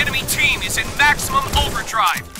enemy team is in maximum overdrive.